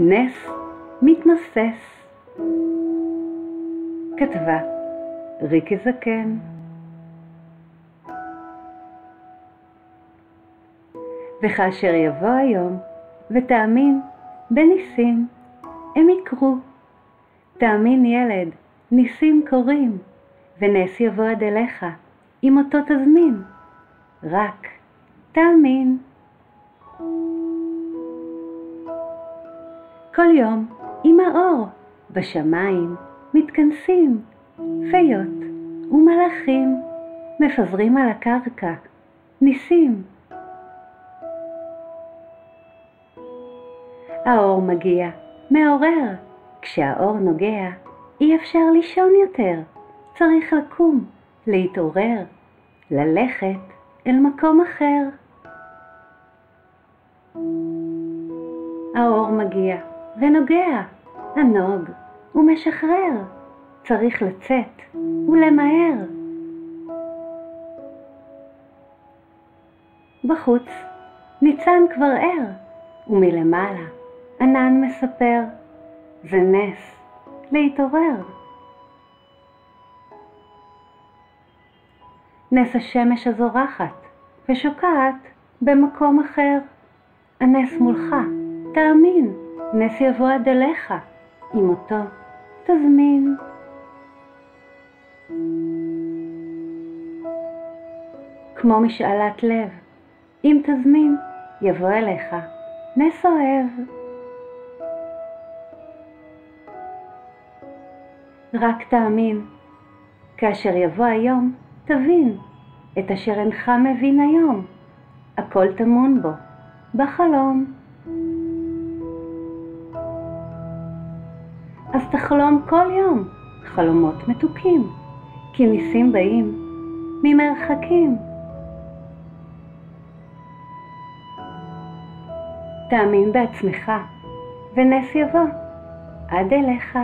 נס מתנוסס. כתבה ריקי זקן. וכאשר יבוא היום, ותאמין בניסים, הם יקרו. תאמין ילד, ניסים קורים, ונס יבוא עד אליך, אם אותו תזמין. רק תאמין. כל יום עם האור בשמיים מתכנסים פיות ומלאכים מפזרים על הקרקע ניסים. האור מגיע, מעורר, כשהאור נוגע אי אפשר לישון יותר, צריך לקום, להתעורר, ללכת אל מקום אחר. האור מגיע ונוגע, הנוג, ומשחרר, צריך לצאת ולמהר. בחוץ ניצן כבר ער, ומלמעלה ענן מספר, זה נס להתעורר. נס השמש הזורחת ושוקעת במקום אחר. הנס מולך, תאמין, נס יבוא עד אליך, אם אותו תזמין. כמו משאלת לב, אם תזמין, יבוא אליך, נס אוהב. רק תאמין, כאשר יבוא היום, תבין את אשר אינך מבין היום, הכל טמון בו, בחלום. אז תחלום כל יום חלומות מתוקים, כי ניסים באים ממרחקים. תאמין בעצמך, ונס יבוא עד אליך.